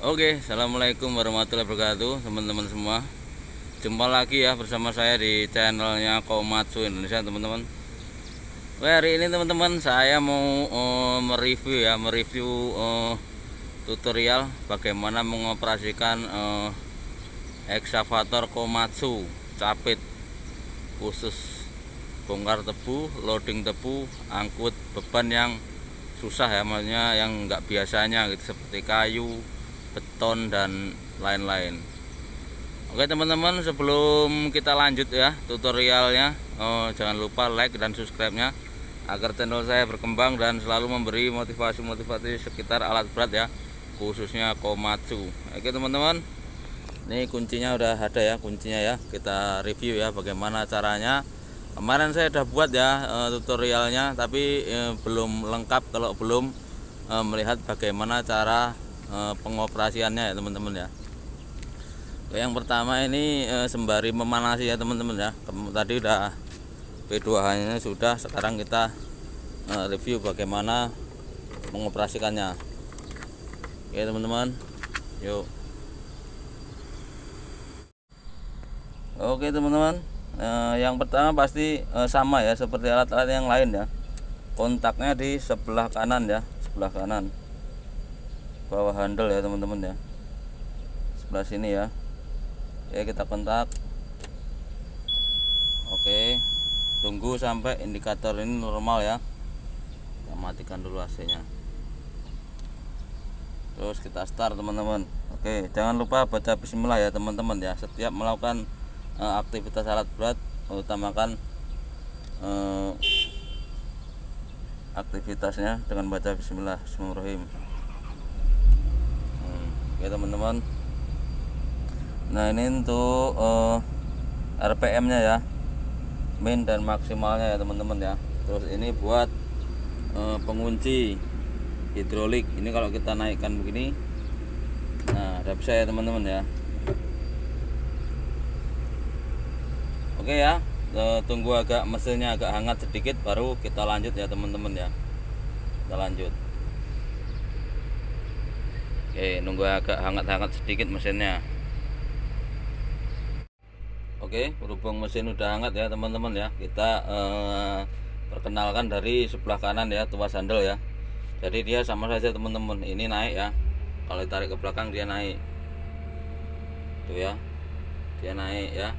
Oke, assalamualaikum warahmatullahi wabarakatuh, teman-teman semua. Jumpa lagi ya bersama saya di channelnya Komatsu Indonesia, teman-teman. Oke, hari ini teman-teman saya mau uh, mereview ya, mereview uh, tutorial bagaimana mengoperasikan uh, eksavator Komatsu capit khusus bongkar tebu, loading tebu, angkut beban yang susah ya, maksudnya yang nggak biasanya gitu seperti kayu, beton dan lain-lain. Oke teman-teman sebelum kita lanjut ya tutorialnya oh, jangan lupa like dan subscribe nya agar channel saya berkembang dan selalu memberi motivasi-motivasi sekitar alat berat ya khususnya Komatsu. Oke teman-teman ini kuncinya udah ada ya kuncinya ya. Kita review ya bagaimana caranya. Kemarin saya udah buat ya eh, tutorialnya tapi eh, belum lengkap. Kalau belum eh, melihat bagaimana cara Eh, pengoperasiannya ya teman-teman ya. Yang pertama ini eh, sembari memanasi ya teman-teman ya. Tadi udah P2 nya sudah sekarang kita eh, review bagaimana mengoperasikannya. Oke teman-teman. Yuk. Oke teman-teman. Yang pertama pasti sama ya seperti alat-alat yang lain ya. Kontaknya di sebelah kanan ya sebelah kanan bawah handle ya teman-teman ya. Sebelah sini ya. Oke kita kontak. Oke tunggu sampai indikator ini normal ya. Kita matikan dulu AC nya terus kita start teman-teman. Oke jangan lupa baca bismillah ya teman-teman ya. Setiap melakukan uh, aktivitas alat berat utamakan uh, aktivitasnya dengan baca bismillah bismillahirrahmanirrahim ya teman-teman. Nah ini untuk uh, eh, RPM nya ya. Min dan maksimalnya ya teman-teman ya. Terus ini buat uh, pengunci hidrolik. Ini kalau kita naikkan begini nah udah bisa ya teman-teman ya. Oke ya uh, tunggu agak mesinnya agak hangat sedikit baru kita lanjut ya teman-teman ya. Kita lanjut Oke, nunggu agak hangat-hangat sedikit mesinnya. Oke, berhubung mesin udah hangat ya teman-teman ya. Kita eh, perkenalkan dari sebelah kanan ya, tuas handle ya. Jadi dia sama saja teman-teman. Ini naik ya. Kalau ditarik ke belakang dia naik. Tuh ya. Dia naik ya.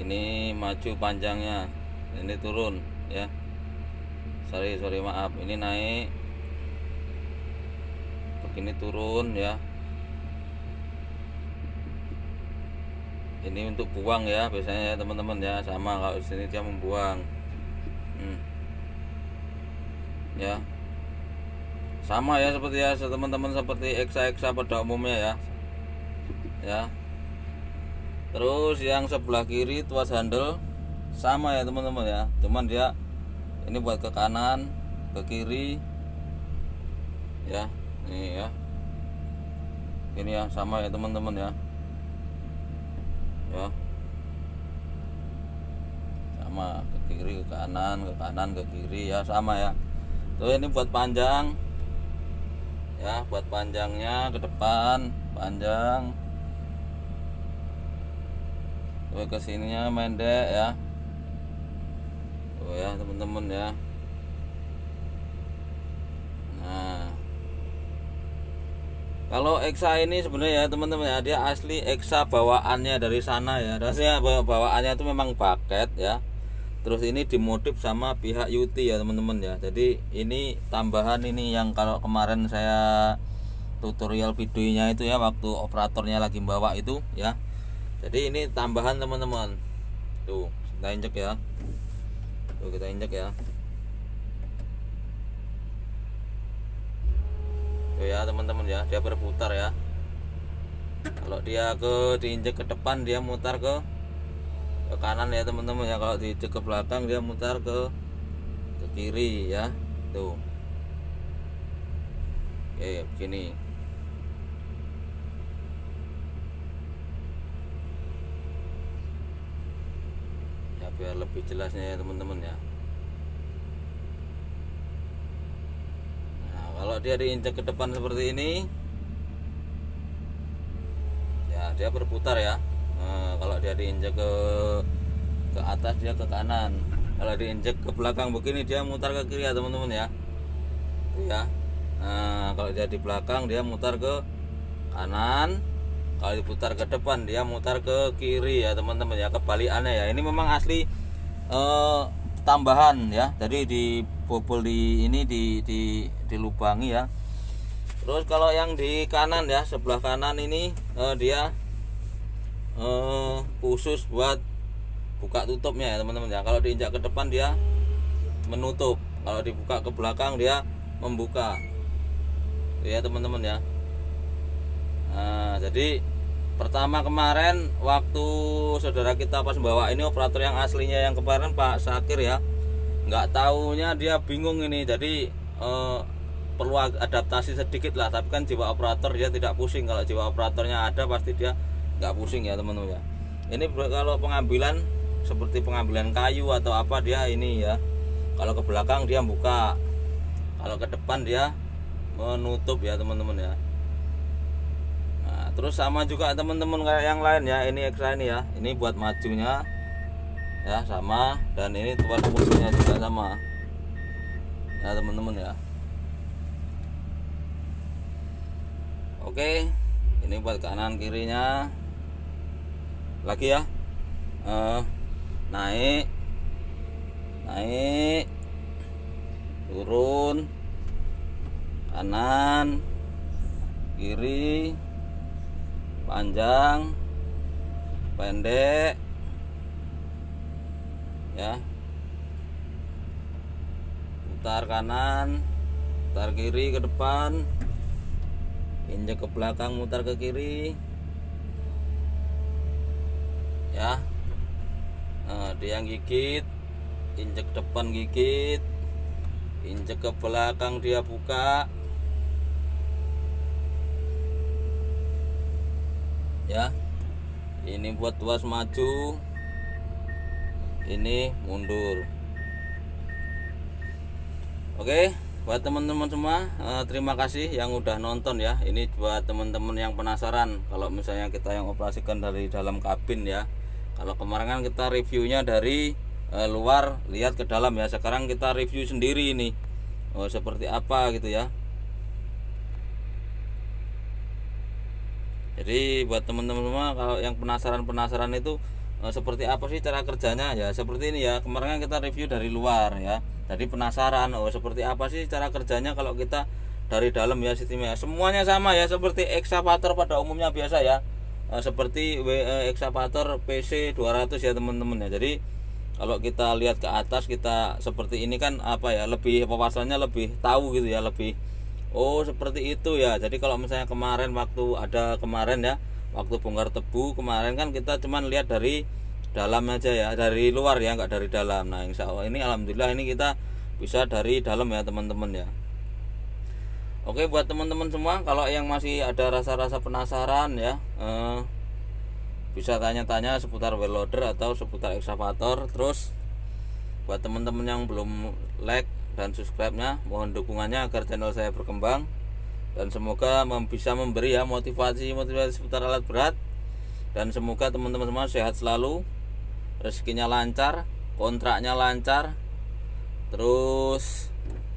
Ini maju panjangnya. Ini turun ya. Sorry, sorry maaf. Ini naik ini turun ya. Ini untuk buang ya biasanya ya teman-teman ya. Sama kalau di sini dia membuang. Hmm. ya. Sama ya seperti ya teman-teman seperti eksa-eksa pada umumnya ya. Ya. Terus yang sebelah kiri tuas handle. Sama ya teman-teman ya. Cuman dia ini buat ke kanan ke kiri. Ya ini ya. Ini ya sama ya teman-teman ya. Ya. Sama ke kiri ke kanan ke kanan ke kiri ya. Sama ya. Tuh ini buat panjang. Ya buat panjangnya ke depan panjang. Tuh ke sininya mendek ya. Tuh ya teman-teman ya kalau Exa ini sebenarnya ya teman-teman ya dia asli Exa bawaannya dari sana ya. Rasanya bawaannya itu memang paket ya. Terus ini dimodif sama pihak Yuti ya teman-teman ya. Jadi ini tambahan ini yang kalau kemarin saya tutorial videonya itu ya waktu operatornya lagi bawa itu ya. Jadi ini tambahan teman-teman. Tuh kita injek ya. Tuh kita injek ya tuh ya teman-teman ya. Dia berputar ya. Kalau dia ke diinjek ke depan dia mutar ke ke kanan ya teman-teman ya. Kalau diinjek ke belakang dia mutar ke ke kiri ya. Tuh. Oke begini. Ya biar lebih jelasnya ya teman-teman ya kalau dia diinjak ke depan seperti ini. Nah, dia berputar ya. Nah, kalau dia diinjak ke ke atas dia ke kanan. Kalau diinjek ke belakang begini dia mutar ke kiri ya teman-teman ya. Ya. Nah, kalau dia di belakang dia mutar ke kanan. Kalau diputar ke depan dia mutar ke kiri ya teman-teman ya. Kebalikannya ya. Ini memang asli eh, tambahan ya. Jadi di bobol di ini di di dilubangi ya. Terus kalau yang di kanan ya sebelah kanan ini eh, dia eh, khusus buat buka tutupnya ya teman-teman ya. Kalau diinjak ke depan dia menutup. Kalau dibuka ke belakang dia membuka. Ya teman-teman ya. Nah, jadi pertama kemarin waktu saudara kita pas bawa ini operator yang aslinya yang kemarin Pak Sakir ya nggak taunya dia bingung ini. Jadi eh, perlu adaptasi sedikit lah. Tapi kan jiwa operator dia tidak pusing. Kalau jiwa operatornya ada pasti dia nggak pusing ya teman-teman ya. Ini kalau pengambilan seperti pengambilan kayu atau apa dia ini ya kalau ke belakang dia buka. Kalau ke depan dia menutup ya teman-teman ya terus sama juga teman-teman kayak yang lain ya ini ekstra ini ya. Ini buat majunya ya sama. Dan ini tuas mundurnya juga sama. Ya teman-teman ya. Oke ini buat kanan kirinya. Lagi ya. Uh, naik. Naik. Turun. Kanan. Kiri panjang pendek ya. Putar kanan putar kiri ke depan injek ke belakang mutar ke kiri ya. Nah, dia gigit injek depan gigit injek ke belakang dia buka ya. Ini buat tuas maju. Ini mundur. Oke buat teman-teman semua eh, terima kasih yang udah nonton ya. Ini buat teman-teman yang penasaran kalau misalnya kita yang operasikan dari dalam kabin ya. Kalau kemarin kan kita reviewnya dari e, luar lihat ke dalam ya. Sekarang kita review sendiri ini. Oh, seperti apa gitu ya jadi buat teman-teman semua kalau yang penasaran-penasaran itu e, seperti apa sih cara kerjanya? Ya seperti ini ya. Kemarin kan kita review dari luar ya. Jadi penasaran oh seperti apa sih cara kerjanya kalau kita dari dalam ya sistemnya semuanya sama ya seperti ekskavator pada umumnya biasa ya. Uh, seperti WE excavator PC 200 ya teman-teman ya. Jadi kalau kita lihat ke atas kita seperti ini kan apa ya lebih wawasannya lebih tahu gitu ya lebih oh seperti itu ya. Jadi kalau misalnya kemarin waktu ada kemarin ya waktu bongkar tebu kemarin kan kita cuman lihat dari dalam aja ya dari luar ya nggak dari dalam. Nah insya Allah ini alhamdulillah ini kita bisa dari dalam ya teman-teman ya. Oke buat teman-teman semua kalau yang masih ada rasa-rasa penasaran ya eh, bisa tanya-tanya seputar well loader atau seputar excavator terus buat teman-teman yang belum like dan subscribe-nya. Mohon dukungannya agar channel saya berkembang. Dan semoga bisa memberi ya motivasi motivasi seputar alat berat. Dan semoga teman-teman semua sehat selalu. Rezekinya lancar kontraknya lancar. Terus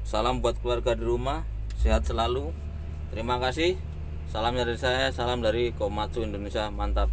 salam buat keluarga di rumah sehat selalu. Terima kasih. Salam dari saya salam dari Komatsu Indonesia. Mantap